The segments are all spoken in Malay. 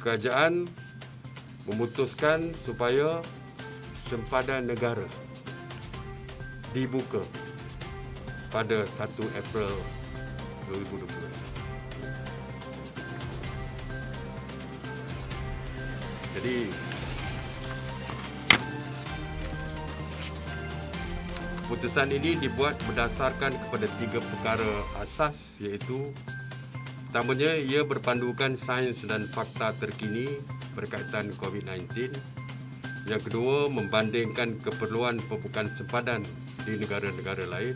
kerajaan memutuskan supaya sempadan negara dibuka pada 1 April 2020. Jadi Keputusan ini dibuat berdasarkan kepada tiga perkara asas iaitu pertamanya ia berpandukan sains dan fakta terkini berkaitan COVID-19. Yang kedua, membandingkan keperluan pembukaan sempadan di negara-negara lain.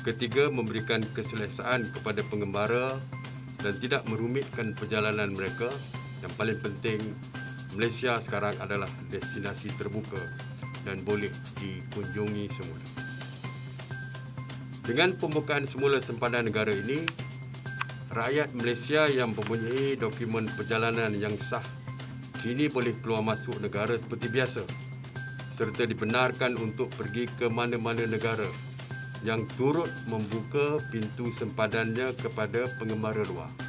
Ketiga, memberikan keselesaan kepada pengembara dan tidak merumitkan perjalanan mereka. Yang paling penting, Malaysia sekarang adalah destinasi terbuka dan boleh dikunjungi semula. Dengan pembukaan semula sempadan negara ini, rakyat Malaysia yang mempunyai dokumen perjalanan yang sah kini boleh keluar masuk negara seperti biasa serta dibenarkan untuk pergi ke mana-mana negara yang turut membuka pintu sempadannya kepada pengembara luar.